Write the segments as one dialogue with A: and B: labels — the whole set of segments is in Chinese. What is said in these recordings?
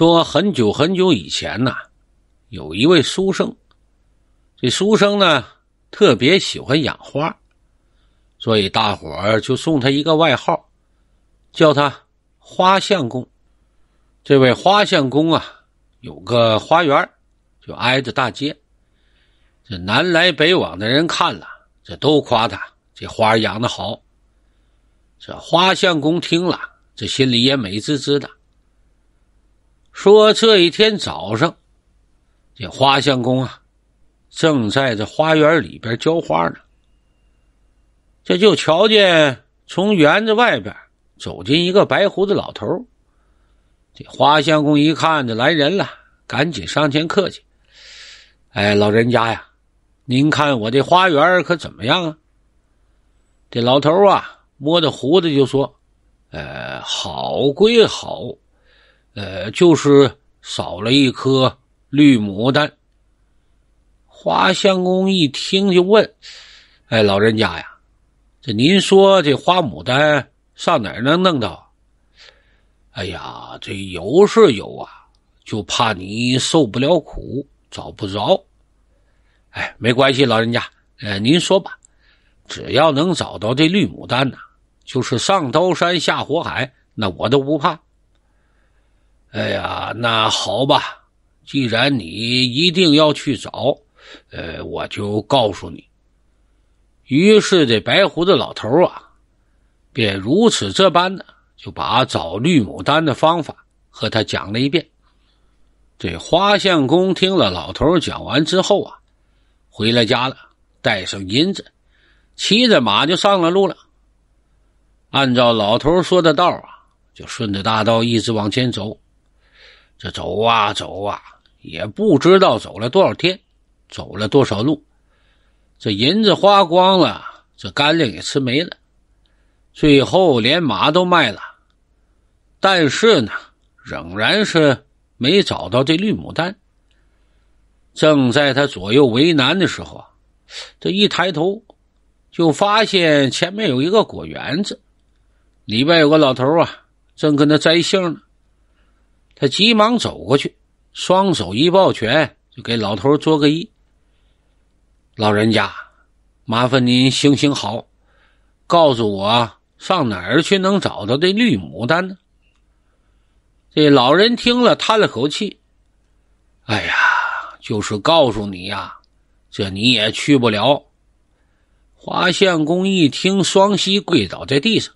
A: 说很久很久以前呐，有一位书生，这书生呢特别喜欢养花，所以大伙儿就送他一个外号，叫他花相公。这位花相公啊，有个花园，就挨着大街。这南来北往的人看了，这都夸他这花养的好。这花相公听了，这心里也美滋滋的。说这一天早上，这花相公啊，正在这花园里边浇花呢。这就瞧见从园子外边走进一个白胡子老头。这花相公一看这来人了，赶紧上前客气：“哎，老人家呀，您看我这花园可怎么样啊？”这老头啊，摸着胡子就说：“呃，好归好。”呃，就是少了一颗绿牡丹。花相公一听就问：“哎，老人家呀，这您说这花牡丹上哪儿能弄到？”哎呀，这有是有啊，就怕你受不了苦，找不着。哎，没关系，老人家，呃，您说吧，只要能找到这绿牡丹呐，就是上刀山下火海，那我都不怕。哎呀，那好吧，既然你一定要去找，呃，我就告诉你。于是这白胡子老头啊，便如此这般的就把找绿牡丹的方法和他讲了一遍。这花相公听了老头讲完之后啊，回了家了，带上银子，骑着马就上了路了。按照老头说的道啊，就顺着大道一直往前走。这走啊走啊，也不知道走了多少天，走了多少路，这银子花光了，这干粮也吃没了，最后连马都卖了。但是呢，仍然是没找到这绿牡丹。正在他左右为难的时候啊，这一抬头，就发现前面有一个果园子，里边有个老头啊，正跟他摘杏呢。他急忙走过去，双手一抱拳，就给老头作个揖：“老人家，麻烦您行行好，告诉我上哪儿去能找到这绿牡丹呢？”这老人听了，叹了口气：“哎呀，就是告诉你呀，这你也去不了。”花相公一听，双膝跪倒在地上，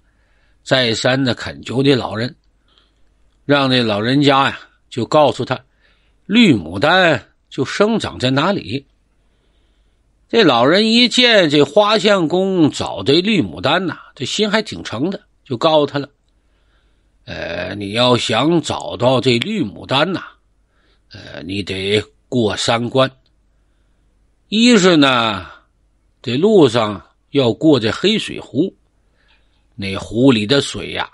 A: 再三的恳求这老人。让那老人家呀，就告诉他，绿牡丹就生长在哪里。这老人一见这花相公找这绿牡丹呐，这心还挺诚的，就告诉他了：“呃，你要想找到这绿牡丹呐，呃，你得过三关。一是呢，这路上要过这黑水湖，那湖里的水呀，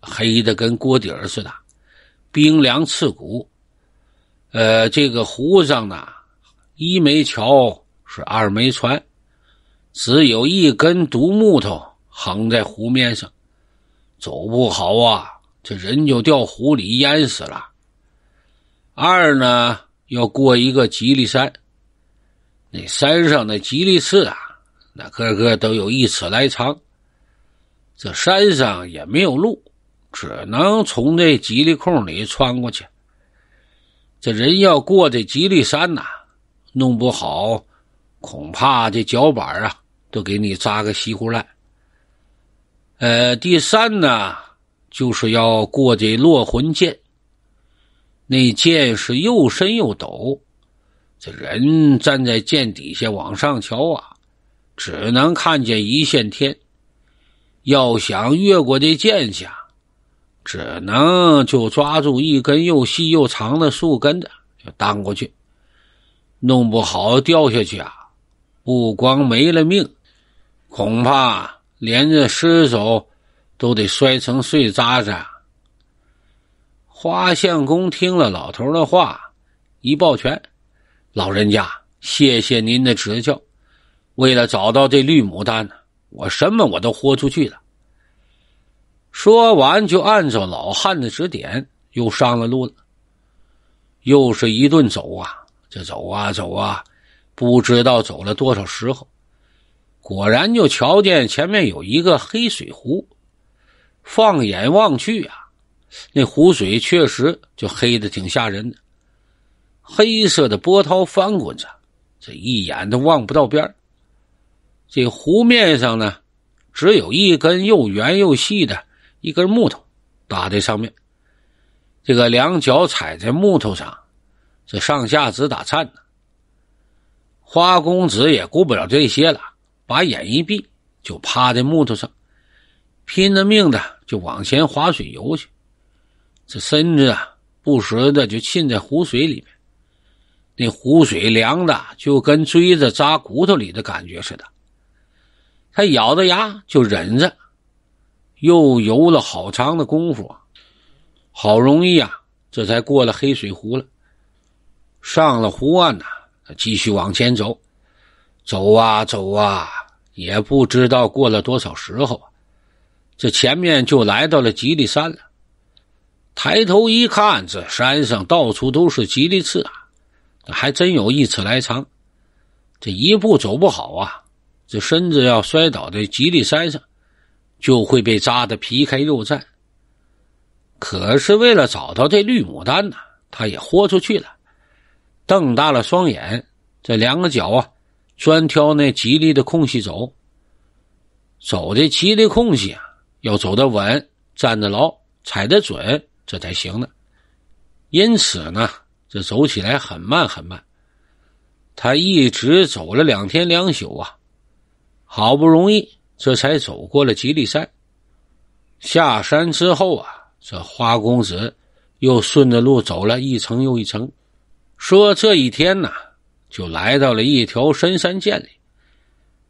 A: 黑的跟锅底儿似的。”冰凉刺骨，呃，这个湖上呢，一没桥是二没船，只有一根独木头横在湖面上，走不好啊，这人就掉湖里淹死了。二呢，要过一个吉利山，那山上的吉利刺啊，那个个都有一尺来长，这山上也没有路。只能从这吉利空里穿过去。这人要过这吉利山呐，弄不好，恐怕这脚板啊都给你扎个稀乎烂。呃，第三呢，就是要过这落魂涧。那涧是又深又陡，这人站在涧底下往上瞧啊，只能看见一线天。要想越过这涧下。只能就抓住一根又细又长的树根子就荡过去，弄不好掉下去啊！不光没了命，恐怕连这尸首都得摔成碎渣渣。花相公听了老头的话，一抱拳：“老人家，谢谢您的指教。为了找到这绿牡丹，我什么我都豁出去了。”说完，就按照老汉的指点，又上了路了。又是一顿走啊，这走啊走啊，不知道走了多少时候，果然就瞧见前面有一个黑水湖。放眼望去啊，那湖水确实就黑的挺吓人的，黑色的波涛翻滚着，这一眼都望不到边这湖面上呢，只有一根又圆又细的一根木头搭在上面。这个两脚踩在木头上，这上下直打颤呢。花公子也顾不了这些了，把眼一闭，就趴在木头上，拼了命的就往前划水游去。这身子啊，不时的就浸在湖水里面，那湖水凉的就跟锥子扎骨头里的感觉似的。他咬着牙就忍着，又游了好长的功夫。好容易啊，这才过了黑水湖了。上了湖岸呐，继续往前走，走啊走啊，也不知道过了多少时候，这前面就来到了吉利山了。抬头一看，这山上到处都是吉利刺啊，还真有一尺来长。这一步走不好啊，这身子要摔倒在吉利山上，就会被扎得皮开肉绽。可是为了找到这绿牡丹呢，他也豁出去了，瞪大了双眼，这两个脚啊，专挑那吉利的空隙走。走这吉利空隙啊，要走得稳，站得牢，踩得准，这才行呢。因此呢，这走起来很慢很慢。他一直走了两天两宿啊，好不容易这才走过了吉利山。下山之后啊。这花公子又顺着路走了一层又一层，说这一天呢，就来到了一条深山涧里。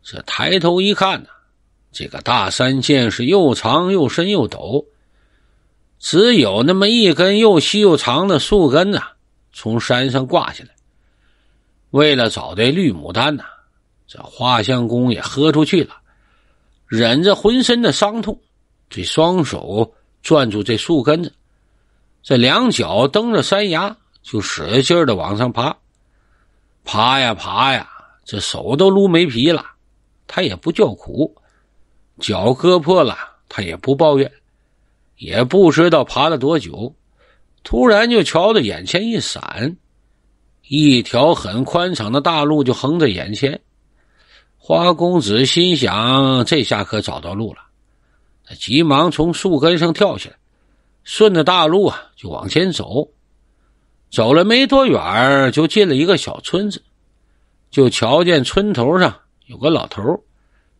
A: 这抬头一看呢，这个大山涧是又长又深又陡，只有那么一根又细又长的树根呢，从山上挂下来。为了找这绿牡丹呢，这花相公也喝出去了，忍着浑身的伤痛，这双手。攥住这树根子，这两脚蹬着山崖，就使劲的往上爬。爬呀爬呀，这手都撸没皮了，他也不叫苦；脚割破了，他也不抱怨。也不知道爬了多久，突然就瞧着眼前一闪，一条很宽敞的大路就横在眼前。花公子心想：这下可找到路了。他急忙从树根上跳下来，顺着大路啊就往前走。走了没多远，就进了一个小村子，就瞧见村头上有个老头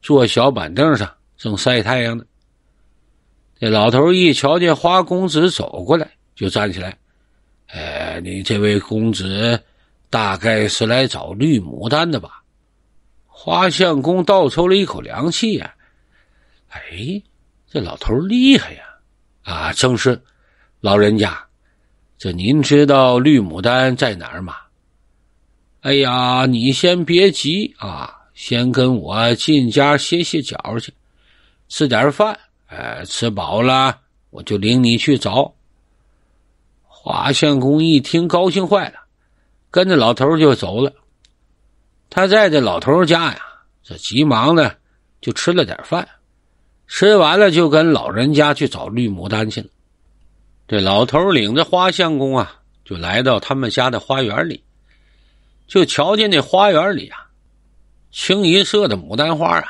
A: 坐小板凳上正晒太阳呢。这老头一瞧见花公子走过来，就站起来：“哎，你这位公子，大概是来找绿牡丹的吧？”花相公倒抽了一口凉气呀，哎。这老头厉害呀！啊，正是，老人家，这您知道绿牡丹在哪儿吗？哎呀，你先别急啊，先跟我进家歇歇脚去，吃点饭。哎，吃饱了我就领你去找。华相公一听，高兴坏了，跟着老头就走了。他在这老头家呀，这急忙的就吃了点饭。吃完了，就跟老人家去找绿牡丹去了。这老头领着花相公啊，就来到他们家的花园里，就瞧见那花园里啊，清一色的牡丹花啊，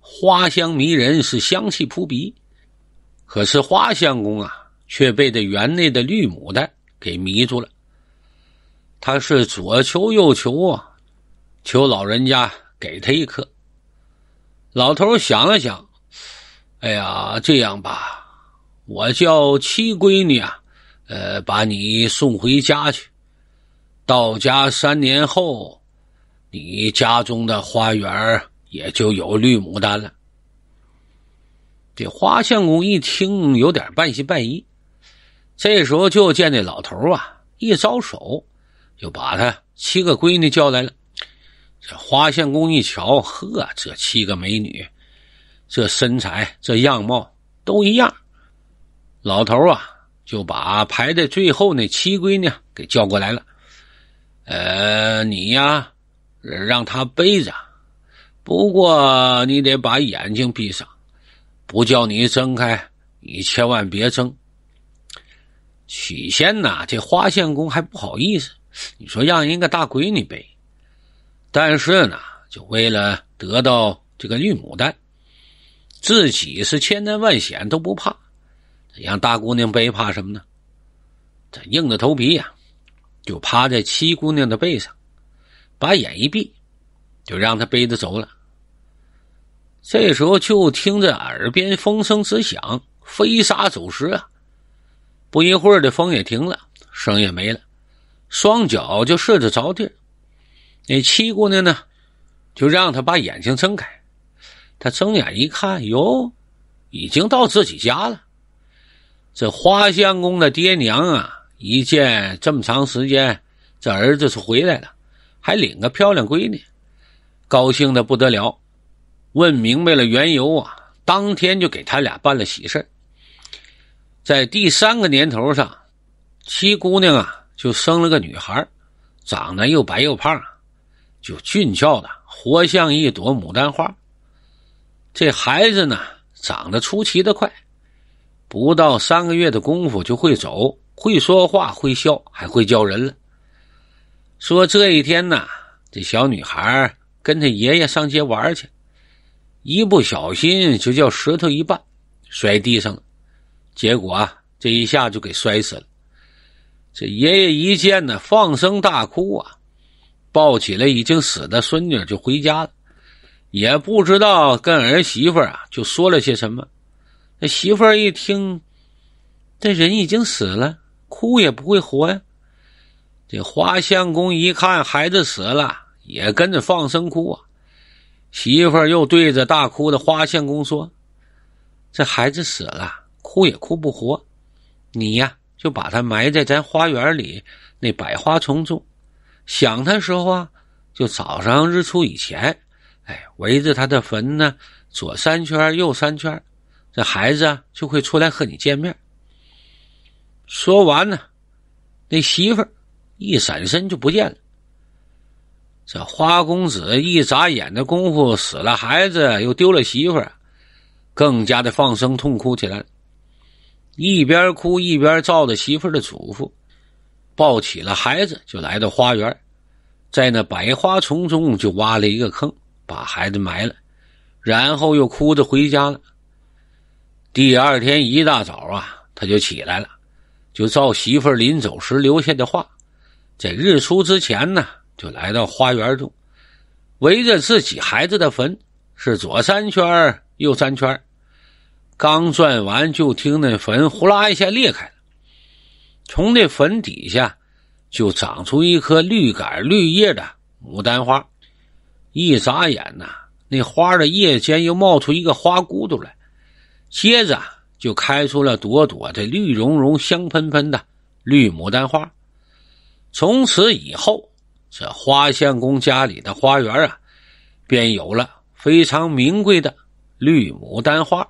A: 花香迷人，是香气扑鼻。可是花相公啊，却被这园内的绿牡丹给迷住了。他是左求右求啊，求老人家给他一颗。老头想了想。哎呀，这样吧，我叫七闺女啊，呃，把你送回家去。到家三年后，你家中的花园也就有绿牡丹了。这花相公一听，有点半信半疑。这时候就见这老头啊，一招手，就把他七个闺女叫来了。这花相公一瞧，呵，这七个美女。这身材、这样貌都一样，老头啊就把排在最后那七闺女给叫过来了。呃，你呀，让她背着，不过你得把眼睛闭上，不叫你睁开，你千万别睁。起先呐，这花相公还不好意思，你说让一个大闺女背，但是呢，就为了得到这个绿牡丹，自己是千难万险都不怕，让大姑娘背怕什么呢？这硬着头皮呀，就趴在七姑娘的背上，把眼一闭，就让她背着走了。这时候就听着耳边风声直响，飞沙走石啊！不一会儿，这风也停了，声也没了，双脚就试着着地那七姑娘呢，就让他把眼睛睁开。他睁眼一看，哟，已经到自己家了。这花相公的爹娘啊，一见这么长时间，这儿子是回来了，还领个漂亮闺女，高兴的不得了。问明白了缘由啊，当天就给他俩办了喜事在第三个年头上，七姑娘啊就生了个女孩，长得又白又胖，就俊俏的活像一朵牡丹花。这孩子呢长得出奇的快，不到三个月的功夫就会走、会说话、会笑，还会叫人了。说这一天呢，这小女孩跟她爷爷上街玩去，一不小心就叫石头一绊，摔地上了。结果啊，这一下就给摔死了。这爷爷一见呢，放声大哭啊，抱起了已经死的孙女就回家了，也不知道跟儿媳妇啊就说了些什么。那媳妇一听，这人已经死了，哭也不会活呀。这花相公一看孩子死了，也跟着放声哭啊。媳妇又对着大哭的花相公说：“这孩子死了。”哭也哭不活，你呀就把他埋在咱花园里那百花丛中，想他时候啊，就早上日出以前，哎，围着他的坟呢，左三圈右三圈，这孩子啊就会出来和你见面。说完呢，那媳妇一闪身就不见了。这花公子一眨眼的功夫死了孩子，又丢了媳妇，更加的放声痛哭起来。一边哭一边照着媳妇的嘱咐，抱起了孩子，就来到花园，在那百花丛中就挖了一个坑，把孩子埋了，然后又哭着回家了。第二天一大早啊，他就起来了，就照媳妇临走时留下的话，在日出之前呢，就来到花园中，围着自己孩子的坟是左三圈右三圈刚转完，就听那坟呼啦一下裂开了，从那坟底下就长出一棵绿杆绿叶的牡丹花。一眨眼呐，那花的叶间又冒出一个花骨朵来，接着就开出了朵朵的绿茸茸、香喷喷的绿牡丹花。从此以后，这花相公家里的花园啊，便有了非常名贵的绿牡丹花。